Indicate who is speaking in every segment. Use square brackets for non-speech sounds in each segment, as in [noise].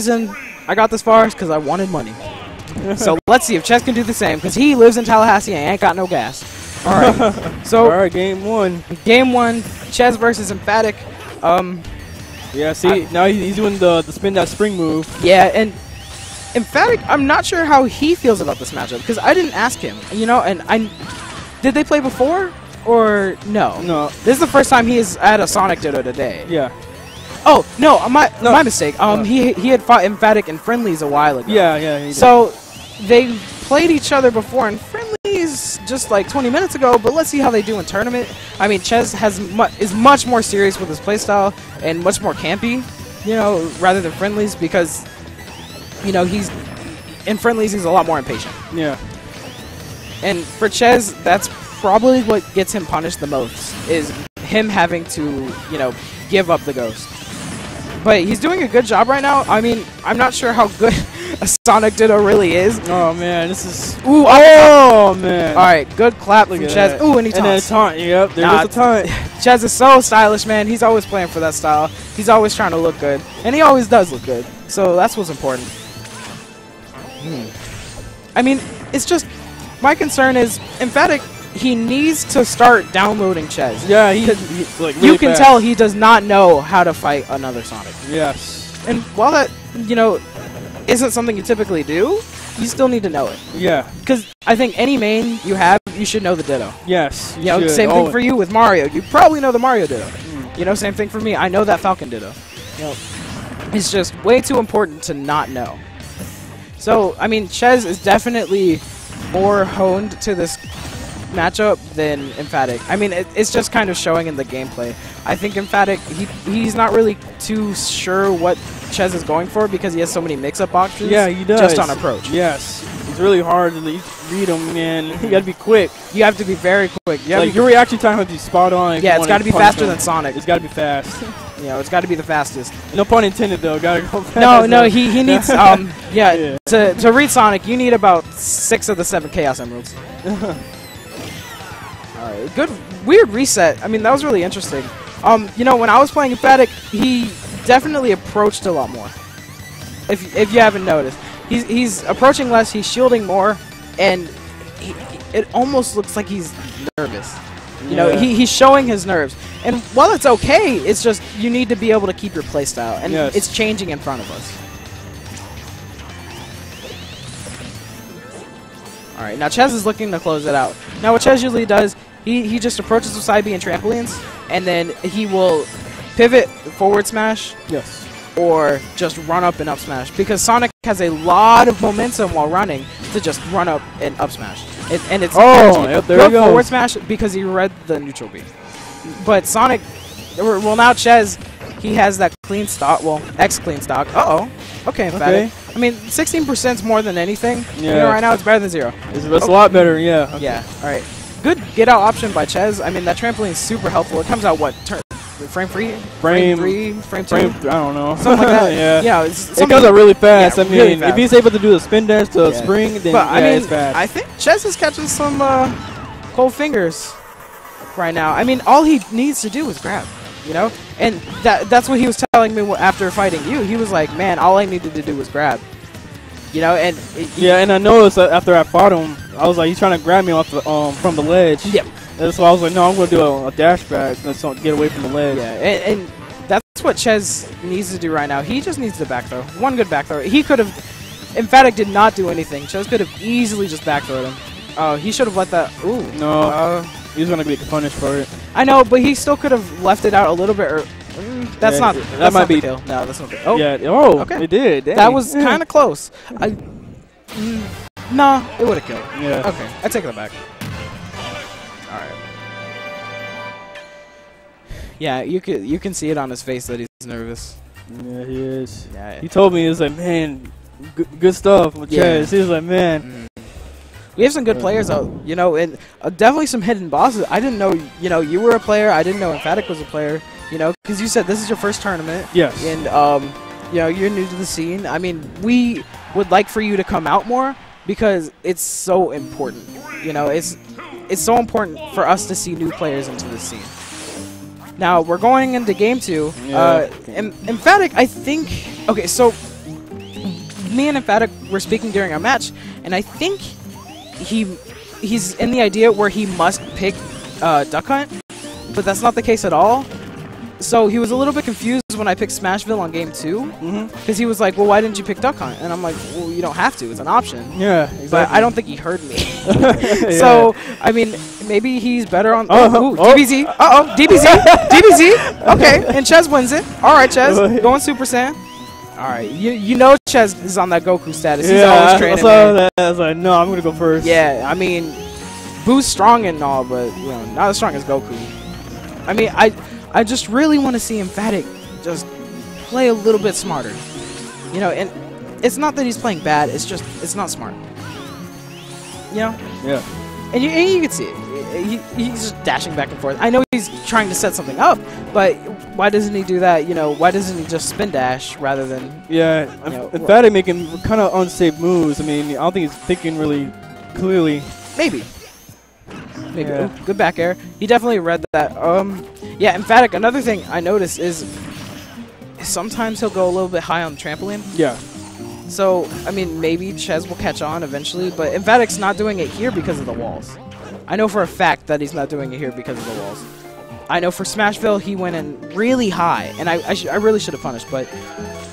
Speaker 1: reason I got this far is because I wanted money. so [laughs] let's see if Chez can do the same because he lives in Tallahassee and ain't got no gas. All right. [laughs] So
Speaker 2: All right, game one.
Speaker 1: game one, Chez versus Emphatic. Um,
Speaker 2: Yeah, see, now he's doing the, the spin that spring move.
Speaker 1: yeah, and Emphatic, I'm not sure how he feels about this matchup because I didn't ask him. You know, and I did they play before or no?
Speaker 2: No.
Speaker 1: This is the first time he is at a Sonic Ditto today.
Speaker 2: Yeah.
Speaker 1: Oh no, my
Speaker 2: No.
Speaker 1: my mistake. Um,
Speaker 2: No.
Speaker 1: he he had fought Emphatic in friendlies a while ago.
Speaker 2: Yeah, yeah. he did.
Speaker 1: So they played each other before in friendlies just like 20 minutes ago, but let's see how they do in tournament. I mean, Chez has mu- is much more serious with his playstyle and much more campy, you know, rather than friendlies because you know, he's in friendlies he's a lot more impatient.
Speaker 2: yeah.
Speaker 1: And for Chez, that's probably what gets him punished the most is him having to, you know, give up the ghost. But he's doing a good job right now. I mean, I'm not sure how good a [laughs] Sonic Ditto really is.
Speaker 2: Oh man, this is.
Speaker 1: Ooh,
Speaker 2: Oh man.
Speaker 1: All right, good clap
Speaker 2: Look
Speaker 1: from
Speaker 2: that.
Speaker 1: Ooh, and he taunts.
Speaker 2: And then taunt. Yep. There
Speaker 1: Nah,
Speaker 2: goes the taunt. [laughs]
Speaker 1: Chez is so stylish, man. He's always playing for that style. He's always trying to look good, and he always does look good. So that's what's important. Hmm. I mean, it's just my concern is emphatic. He needs to start downloading Chez.
Speaker 2: Yeah, he, he's like
Speaker 1: you can tell he does not know how to fight another Sonic.
Speaker 2: Yes.
Speaker 1: And while that, you know, isn't something you typically do, you still need to know it.
Speaker 2: Yeah.
Speaker 1: Because I think any main you have, you should know the Ditto.
Speaker 2: Yes.
Speaker 1: You know,
Speaker 2: should.
Speaker 1: same
Speaker 2: Oh,
Speaker 1: thing for you with Mario. You probably know the Mario Ditto.
Speaker 2: Mm.
Speaker 1: You know, same thing for me. I know that Falcon Ditto. You know, it's just way too important to not know. So, I mean, Chez is definitely more honed to this matchup than Emphatic. I mean, it, it's just kind of showing in the gameplay. I think Emphatic, he, he's not really too sure what Chez is going for because he has so many mix-up options.
Speaker 2: Yeah, he does.
Speaker 1: Just on approach.
Speaker 2: Yes. It's really hard to read him, man. You gotta be quick.
Speaker 1: You have to be very quick. You
Speaker 2: like
Speaker 1: to
Speaker 2: your reaction time has to be spot on.
Speaker 1: yeah, it's got to be faster
Speaker 2: him.
Speaker 1: than Sonic.
Speaker 2: It's gotta be fast. [laughs]
Speaker 1: You know, it's got to be the fastest.
Speaker 2: no pun intended though. Gotta go fast.
Speaker 1: No, no, he, he needs [laughs] um yeah,
Speaker 2: Yeah.
Speaker 1: to to read Sonic you need about six of the seven Chaos Emeralds. [laughs] Alright, good weird reset. I mean that was really interesting. Um, you know, when I was playing Emphatic, he definitely approached a lot more. If if you haven't noticed. He's he's approaching less, he's shielding more, and he, it almost looks like he's nervous. You know, he, he's showing his nerves. And while it's okay, it's just you need to be able to keep your playstyle. And
Speaker 2: Yes.
Speaker 1: it's changing in front of us. Alright, now Chez is looking to close it out. Now what Chez usually does, he, he just approaches with side B and trampolines, and then he will pivot forward smash
Speaker 2: Yes.
Speaker 1: or just run up and up smash. Because Sonic has a lot of momentum while running to just run up and up smash. It, and it's
Speaker 2: Oh, yep, there he goes.
Speaker 1: forward smash because he read the neutral B. But Sonic, or- well now Chez, he has that clean stock, well, X clean stock. Uh-oh. Okay, emphatic. I mean, 16% is more than anything. You know,
Speaker 2: Yeah.
Speaker 1: right now it's better than zero.
Speaker 2: It's, it's a lot better. Yeah. Okay.
Speaker 1: Yeah, alright. Good get out option by Chez. I mean, that trampoline is super helpful. It comes out, what, turn, frame free?
Speaker 2: Frame-
Speaker 1: three? Frame two?
Speaker 2: Frame, I don't know.
Speaker 1: Something like that. [laughs]
Speaker 2: yeah.
Speaker 1: Yeah,
Speaker 2: It goes up really fast.
Speaker 1: Yeah,
Speaker 2: I mean,
Speaker 1: really
Speaker 2: if he's able to do the spin dash to
Speaker 1: Yeah.
Speaker 2: spring, then
Speaker 1: But
Speaker 2: yeah,
Speaker 1: I mean,
Speaker 2: it's fast.
Speaker 1: I think Chez is catching some uh, cold fingers right now. I mean, all he needs to do is grab, you know, and that that's what he was telling me after fighting you. He was like, "Man, all I needed to do was grab," you know, and
Speaker 2: yeah, and I noticed that after I fought him, I was like, he's trying to grab me off the um from the ledge.
Speaker 1: Yep.
Speaker 2: And so I was like, no, I'm gonna do a, a dash back, let's get away from the ledge.
Speaker 1: yeah, and, and that's what Chez needs to do right now. He just needs to back throw, one good back throw. He could have, emphatic did not do anything. Chez could have easily just back throwed him. Oh, he should have let that. Ooh,
Speaker 2: No.
Speaker 1: Uh,
Speaker 2: He's gonna get punished for it.
Speaker 1: I know, but he still could have left it out a little bit. That's
Speaker 2: Yeah,
Speaker 1: not.
Speaker 2: that
Speaker 1: that's
Speaker 2: might
Speaker 1: not
Speaker 2: be-.
Speaker 1: No, that's not. The, oh,
Speaker 2: yeah. Oh,
Speaker 1: okay.
Speaker 2: it did.
Speaker 1: that
Speaker 2: dang.
Speaker 1: was kind of close. I. Mm, nah, it would have killed.
Speaker 2: Yeah.
Speaker 1: Okay, I take that back. All right. Yeah, you could you can see it on his face that he's nervous.
Speaker 2: Yeah, he is.
Speaker 1: Yeah.
Speaker 2: He told me he was like, man, good, good stuff with
Speaker 1: Yeah.
Speaker 2: Chez. He was like, man,
Speaker 1: Mm. We have some good players though, you know, and uh, definitely some hidden bosses. I didn't know, you know, you were a player. I didn't know Emphatic was a player, you know, because you said this is your first tournament.
Speaker 2: yes.
Speaker 1: and um, you know you're new to the scene. I mean, we would like for you to come out more because it's so important. You know, it's it's so important for us to see new players into the scene. Now we're going into game two.
Speaker 2: Yeah.
Speaker 1: Uh, em- emphatic, I think. Okay, so me and Emphatic were speaking during our match, and I think he he's in the idea where he must pick uh, Duck Hunt, but that's not the case at all. So he was a little bit confused when I picked Smashville on game two,
Speaker 2: Mm-hmm.
Speaker 1: because he was like, "Well, why didn't you pick Duck Hunt?" And I'm like, "Well, you don't have to; it's an option."
Speaker 2: Yeah, exactly.
Speaker 1: But I don't think he heard me. [laughs] [laughs]
Speaker 2: Yeah.
Speaker 1: So I mean, maybe he's better on.
Speaker 2: Oh,
Speaker 1: Oh, ooh,
Speaker 2: oh.
Speaker 1: DBZ. Uh oh, DBZ. [laughs] DBZ. Okay, and Chez wins it. All right, Chez, going Super Saiyan. All right, you you know Chez is on that Goku status. He's
Speaker 2: yeah,
Speaker 1: always
Speaker 2: I
Speaker 1: training.
Speaker 2: that. I was like, no, I'm gonna go first.
Speaker 1: Yeah, I mean, Boo's strong and all, but you know, not as strong as Goku. I mean, I I just really want to see Emphatic just play a little bit smarter. You know, and it's not that he's playing bad. It's just it's not smart. You know,
Speaker 2: Yeah.
Speaker 1: and you, and you can see it. He, he's just dashing back and forth. I know he's trying to set something up, but why doesn't he do that? You know, why doesn't he just spin dash rather than
Speaker 2: Yeah,
Speaker 1: You know,
Speaker 2: Emphatic making kind of unsafe moves. I mean, I don't think he's thinking really clearly.
Speaker 1: maybe? Maybe.
Speaker 2: Yeah.
Speaker 1: Oh, good back air. He definitely read that. Um, yeah, emphatic. Another thing I noticed is sometimes he'll go a little bit high on the trampoline.
Speaker 2: Yeah.
Speaker 1: So I mean, maybe Chez will catch on eventually, but emphatic's not doing it here because of the walls. I know for a fact that he's not doing it here because of the walls. I know for Smashville he went in really high, and I I, sh- I really should have punished, but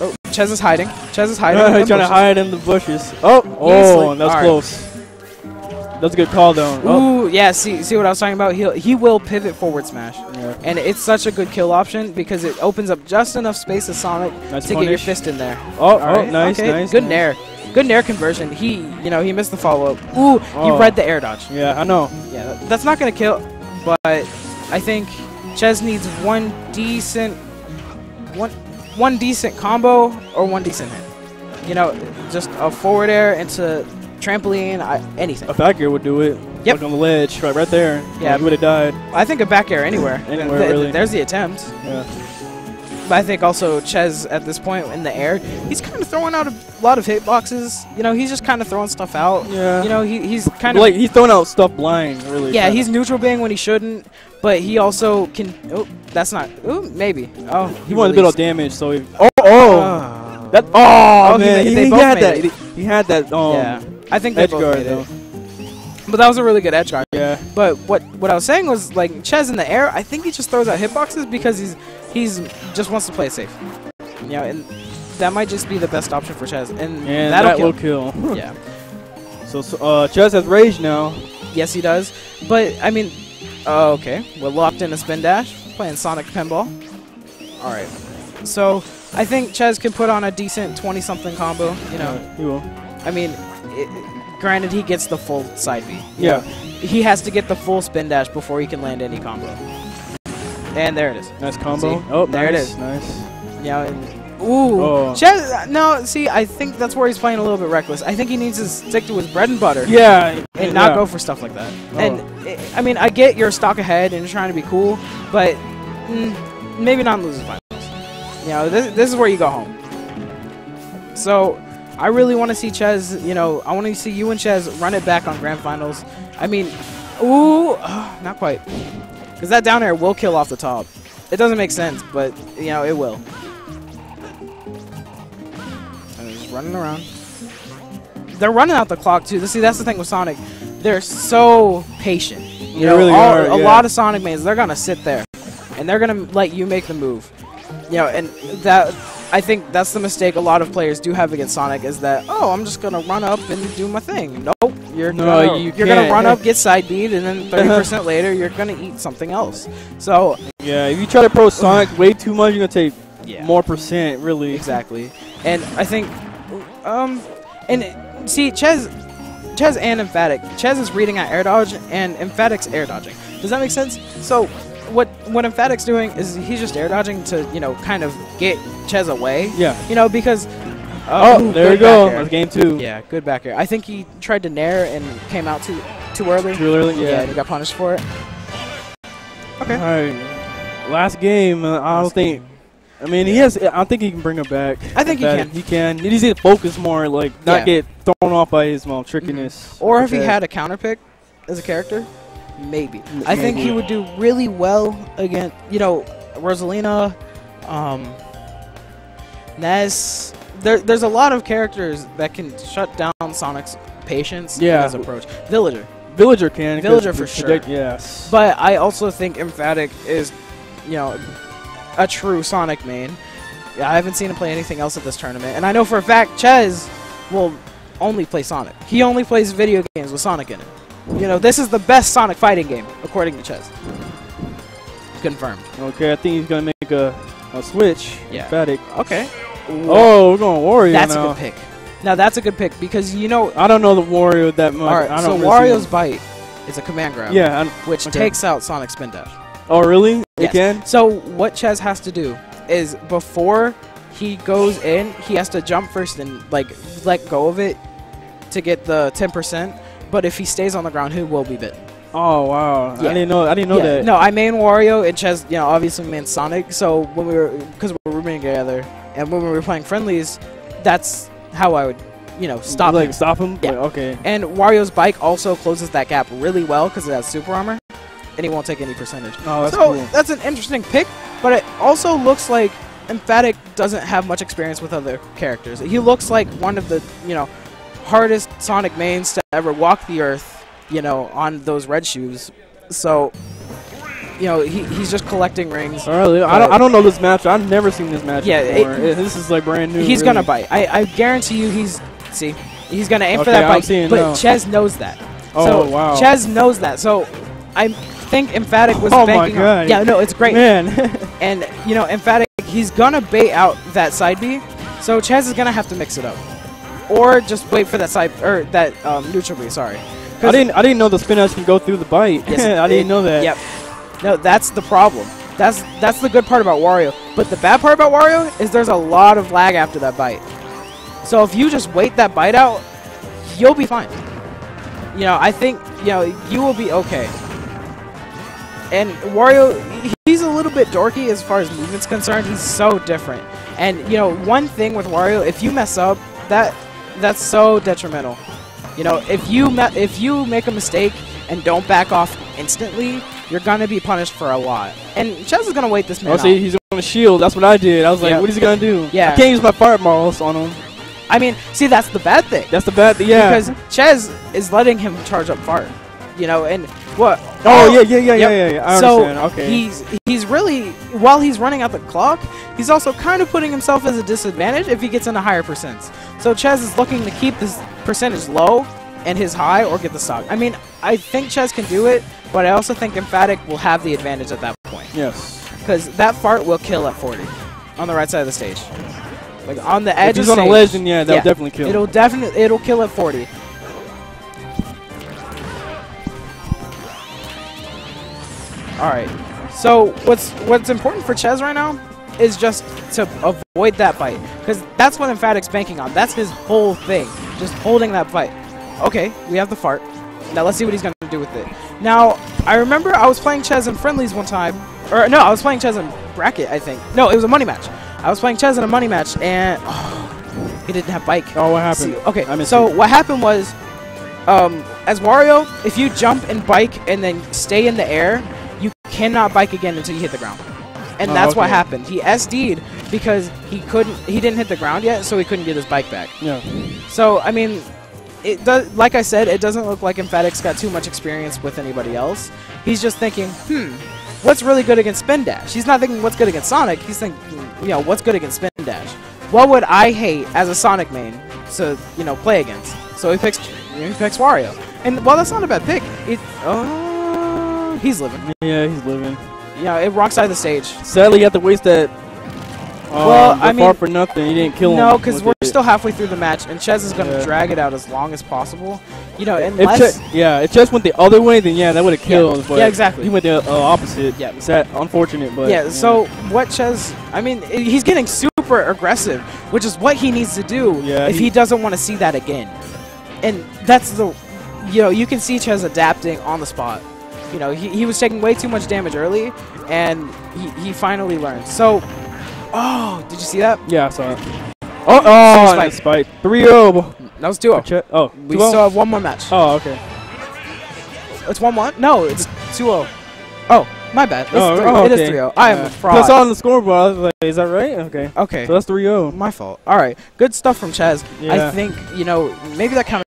Speaker 1: oh, Chez is hiding. Chez is hiding. [laughs] in
Speaker 2: he's trying to hide in the bushes. Oh, oh, that was close. That was a good call, though. Oh.
Speaker 1: Ooh, yeah. See, see what I was talking about? He he will pivot forward smash,
Speaker 2: Yeah.
Speaker 1: and it's such a good kill option because it opens up just enough space to Sonic
Speaker 2: Nice
Speaker 1: to get your fist in there.
Speaker 2: Oh,
Speaker 1: All
Speaker 2: oh,
Speaker 1: right,
Speaker 2: nice,
Speaker 1: okay,
Speaker 2: nice.
Speaker 1: Good
Speaker 2: nice.
Speaker 1: nair, good nair conversion. He, you know, he missed the follow up. Ooh, he
Speaker 2: Oh.
Speaker 1: read the air dodge.
Speaker 2: Yeah, I know.
Speaker 1: Yeah, that's not gonna kill, but I think Chez needs one decent, one one decent combo or one decent hit. You know, just a forward air into trampoline, I, anything.
Speaker 2: A back air would do it.
Speaker 1: Yep.
Speaker 2: Like on the ledge, right, right there.
Speaker 1: Yeah.
Speaker 2: he would have died.
Speaker 1: I think a back air anywhere.
Speaker 2: Anywhere,
Speaker 1: Th-
Speaker 2: really.
Speaker 1: There's the attempt.
Speaker 2: Yeah.
Speaker 1: But I think also Chez at this point in the air, he's kind of throwing out a lot of hitboxes. You know, he's just kind of throwing stuff out.
Speaker 2: Yeah.
Speaker 1: You know, he, he's kind of
Speaker 2: like he's throwing out stuff blind, really.
Speaker 1: yeah, he's neutral being when he shouldn't, but he also can. Oh, that's not. Oh, maybe. Oh,
Speaker 2: he wanted a bit of damage, so he. Oh, oh,
Speaker 1: Oh.
Speaker 2: that. Oh,
Speaker 1: Oh, he
Speaker 2: man,
Speaker 1: ma-
Speaker 2: he, he had that.
Speaker 1: it.
Speaker 2: He, he had that. Um,
Speaker 1: yeah, I think they
Speaker 2: edge guard though.
Speaker 1: But that was a really good edge guard.
Speaker 2: Yeah.
Speaker 1: But what what I was saying was like Chez in the air. I think he just throws out hitboxes because he's he's just wants to play it safe. You know, and that might just be the best option for Chez, and
Speaker 2: And
Speaker 1: that'll
Speaker 2: that
Speaker 1: kill.
Speaker 2: will kill.
Speaker 1: yeah. [laughs]
Speaker 2: So, so uh, Chez has rage now.
Speaker 1: Yes, he does. But I mean, oh, okay, we're locked in a spin dash, playing Sonic Pinball. All right. So I think Chez can put on a decent twenty-something combo. You know,
Speaker 2: Yeah, he will.
Speaker 1: I mean, it, granted he gets the full side B.
Speaker 2: Yeah.
Speaker 1: know. He has to get the full spin dash before he can land any combo. And there it is.
Speaker 2: Nice combo.
Speaker 1: See?
Speaker 2: Oh,
Speaker 1: There it
Speaker 2: nice,
Speaker 1: is.
Speaker 2: Nice.
Speaker 1: Yeah. and- Ooh.
Speaker 2: Oh.
Speaker 1: Chez, no, see, I think that's where he's playing a little bit reckless. I think he needs to stick to his bread and butter.
Speaker 2: Yeah.
Speaker 1: and not
Speaker 2: yeah.
Speaker 1: go for stuff like that.
Speaker 2: Oh.
Speaker 1: And i I mean, I get you're stock ahead and you're trying to be cool, but mm, maybe not in losers finals. You know, this, this is where you go home. So, I really want to see Chez. You know, I want to see you and Chez run it back on grand finals. I mean, ooh, [sighs] not quite, because that down air will kill off the top. It doesn't make sense, but you know it will. And they're just running around they're running out the clock too. See, that's the thing with Sonic. They're so patient. You
Speaker 2: They
Speaker 1: know,
Speaker 2: really
Speaker 1: all-
Speaker 2: are,
Speaker 1: a lot of Sonic mains, they're gonna sit there, and they're gonna let you make the move. You know, and that I think that's the mistake a lot of players do have against Sonic is that oh, I'm just gonna run up and do my thing. Nope, you're
Speaker 2: No,
Speaker 1: gonna,
Speaker 2: you
Speaker 1: you're gonna run up, get side beat, and then [laughs] 30% later you're gonna eat something else. So
Speaker 2: Yeah, if you try to pro Sonic way too much, you're gonna take
Speaker 1: yeah,
Speaker 2: more percent, really.
Speaker 1: Exactly. And I think, um, and see, Chez, Chez and Emphatic. Chez is reading at air dodge, and Emphatic's air dodging. Does that make sense? So, what what Emphatic's doing is he's just air dodging to you know kind of get Chez away.
Speaker 2: Yeah.
Speaker 1: You know because.
Speaker 2: Oh,
Speaker 1: ooh,
Speaker 2: there we go. That's game two.
Speaker 1: Yeah, good back air. I think he tried to nair and came out too too early.
Speaker 2: Too early,
Speaker 1: Yeah,
Speaker 2: yeah.
Speaker 1: and he got punished for it. Okay.
Speaker 2: All right. Last game. Uh, I don't
Speaker 1: Last
Speaker 2: think. I mean, he has. I think he can bring it back.
Speaker 1: I think he can.
Speaker 2: He can. He needs to focus more, like not
Speaker 1: Yeah.
Speaker 2: get thrown off by his um, trickiness.
Speaker 1: Or if he had a counter pick as a character, maybe. I think he would do really well against, you know, Rosalina, um, Ness. there, there's a lot of characters that can shut down Sonic's patience
Speaker 2: Yeah.
Speaker 1: his approach. Villager.
Speaker 2: Villager can.
Speaker 1: Villager for sure.
Speaker 2: Yes.
Speaker 1: But I also think Emphatic is, you know, a true Sonic main. I haven't seen him play anything else at this tournament, and I know for a fact Chez will only play Sonic. He only plays video games with Sonic in it. You know, this is the best Sonic fighting game according to Chez. Confirmed.
Speaker 2: okay, I think he's gonna make a, a switch.
Speaker 1: Yeah.
Speaker 2: Emphatic.
Speaker 1: Okay.
Speaker 2: Oh, we're going Wario
Speaker 1: that's
Speaker 2: now.
Speaker 1: a good pick. Now that's a good pick because you know.
Speaker 2: I don't know the Wario that much.
Speaker 1: All right,
Speaker 2: I
Speaker 1: so
Speaker 2: really
Speaker 1: Wario's bite is a command grab.
Speaker 2: Yeah. I,
Speaker 1: Which
Speaker 2: okay.
Speaker 1: takes out Sonic Spin Dash.
Speaker 2: oh, really? It
Speaker 1: Yes.
Speaker 2: can.
Speaker 1: So what Chez has to do is before he goes in, he has to jump first and like let go of it to get the 10%. But if he stays on the ground, he will be bitten.
Speaker 2: Oh wow.
Speaker 1: Yeah.
Speaker 2: I didn't know. I didn't know
Speaker 1: Yeah,
Speaker 2: that.
Speaker 1: No, I main Wario and Chez, you know, obviously main Sonic. So when we were, because we were rooming together, and when we were playing friendlies, that's how I would, you know, stop
Speaker 2: like
Speaker 1: him.
Speaker 2: stop him.
Speaker 1: Yeah.
Speaker 2: Like, okay.
Speaker 1: And Wario's bike also closes that gap really well because it has super armor, and he won't take any percentage.
Speaker 2: Oh, that's
Speaker 1: so
Speaker 2: cool.
Speaker 1: that's an interesting pick, but it also looks like Emphatic doesn't have much experience with other characters. He looks like one of the, you know, hardest Sonic mains to ever walk the earth, you know, on those red shoes. So, you know, he, he's just collecting rings.
Speaker 2: All right. I don't. I don't know this match. I've never seen this match
Speaker 1: Yeah,
Speaker 2: before.
Speaker 1: it-
Speaker 2: It- this is like brand new.
Speaker 1: He's
Speaker 2: really.
Speaker 1: gonna bite. I, I guarantee you he's see, he's gonna aim for
Speaker 2: Okay,
Speaker 1: that
Speaker 2: I'm
Speaker 1: bite. but
Speaker 2: now.
Speaker 1: Chez knows that.
Speaker 2: Oh
Speaker 1: so
Speaker 2: wow.
Speaker 1: Chez knows that. So I think Emphatic was
Speaker 2: Oh my
Speaker 1: banking on.
Speaker 2: God.
Speaker 1: Yeah, no, it's great.
Speaker 2: Man. [laughs]
Speaker 1: And you know, Emphatic, he's gonna bait out that side B. So Chez is gonna have to mix it up, or just wait for that side or that um, neutral B. Sorry.
Speaker 2: I didn't. I didn't know the spin dash can go through the bite.
Speaker 1: Yes, [laughs]
Speaker 2: I didn't know that.
Speaker 1: Yep. No, that's the problem. That's that's the good part about Wario. But the bad part about Wario is there's a lot of lag after that bite. So if you just wait that bite out, you'll be fine. You know, I think you know you will be okay. And Wario, he's a little bit dorky as far as movement's concerned. He's so different. And you know, one thing with Wario, if you mess up, that that's so detrimental. You know, if you if you make a mistake and don't back off instantly, you're gonna be punished for a lot. And Chez is gonna wait this man
Speaker 2: Oh, see, he's on a shield. That's what I did. I was like,
Speaker 1: Yeah.
Speaker 2: what is he gonna do?
Speaker 1: Yeah.
Speaker 2: I can't use my fireballs on him.
Speaker 1: I mean, see, that's the bad thing.
Speaker 2: That's the bad thing. Yeah.
Speaker 1: Because Chez is letting him charge up fart. You know, and what?
Speaker 2: oh, oh yeah, yeah, yeah,
Speaker 1: Yep.
Speaker 2: yeah, yeah, yeah. I
Speaker 1: so
Speaker 2: understand. Okay.
Speaker 1: he's he's really while he's running out the clock, he's also kind of putting himself as a disadvantage if he gets into higher percents. So Chez is looking to keep his percentage low and his high or get the stock. I mean, I think Chez can do it, but I also think Emphatic will have the advantage at that point
Speaker 2: yes.
Speaker 1: because that fart will kill at 40 on the right side of the stage. Like on the
Speaker 2: If
Speaker 1: edge
Speaker 2: he's
Speaker 1: of
Speaker 2: on a
Speaker 1: stage.
Speaker 2: ledge, then yeah, that'll
Speaker 1: Yeah.
Speaker 2: definitely kill.
Speaker 1: It'll definitely it'll kill at 40. All right. So what's what's important for Chez right now is just to avoid that bite because that's what Emphatic's banking on. That's his whole thing, just holding that bite. Okay, we have the fart. Now let's see what he's gonna do with it. Now I remember I was playing Chez in friendlies one time, or no, I was playing Chez in bracket. I think no, it was a money match. I was playing Chez in a money match and oh, he didn't have bike.
Speaker 2: oh, what happened?
Speaker 1: See, okay,
Speaker 2: I
Speaker 1: so
Speaker 2: it.
Speaker 1: what happened was, um, as Wario, if you jump and bike and then stay in the air, you cannot bike again until you hit the ground. And
Speaker 2: Oh,
Speaker 1: that's what happened. He SD'd because he couldn't, he didn't hit the ground yet, so he couldn't get his bike back.
Speaker 2: Yeah.
Speaker 1: So I mean, it does. Like I said, it doesn't look like Emphatic's got too much experience with anybody else. He's just thinking, hmm, what's really good against Spin Dash? He's not thinking what's good against Sonic. He's thinking, you know, what's good against Spin Dash? What would I hate as a Sonic main to you know play against? So he picks, he picks Wario. And while that's not a bad pick, it, oh, he's living.
Speaker 2: Yeah, he's living.
Speaker 1: Yeah, it rocks side of the stage.
Speaker 2: Sadly, you have to waste that. Um,
Speaker 1: Well, I mean-
Speaker 2: far for nothing. You didn't kill him.
Speaker 1: No, because we're
Speaker 2: it.
Speaker 1: still halfway through the match, and Chez is going to
Speaker 2: Yeah.
Speaker 1: drag it out as long as possible. You know,
Speaker 2: If
Speaker 1: unless
Speaker 2: Chez, yeah, if Chez went the other way, then yeah, that would have killed. But
Speaker 1: Yeah, exactly.
Speaker 2: He went the uh, opposite.
Speaker 1: Yeah.
Speaker 2: Sad, unfortunate, but
Speaker 1: yeah, so what Chez, I mean, he's getting super aggressive, which is what he needs to do
Speaker 2: Yeah,
Speaker 1: if
Speaker 2: he-
Speaker 1: he doesn't want to see that again. And that's the, you know, you can see Chez adapting on the spot. You know, he, he was taking way too much damage early, and he, he finally learned. So, oh, did you see that?
Speaker 2: yeah, I saw it. Oh, oh,
Speaker 1: Spike.
Speaker 2: spike. 3-0.
Speaker 1: That was 2
Speaker 2: Che- Oh,
Speaker 1: We
Speaker 2: 2-0?
Speaker 1: still have one more match.
Speaker 2: Oh, okay.
Speaker 1: It's 1 1? No, it's 2 0. Oh, My bad. It's
Speaker 2: Oh, oh,
Speaker 1: It is
Speaker 2: okay.
Speaker 1: 3-0. I am
Speaker 2: Yeah.
Speaker 1: a
Speaker 2: 'Cause I
Speaker 1: fraud.
Speaker 2: saw on the scoreboard. I was like, is that right? Okay.
Speaker 1: Okay.
Speaker 2: So that's 3-0.
Speaker 1: My fault. All right. Good stuff from Chez. I think, you know, maybe that kind of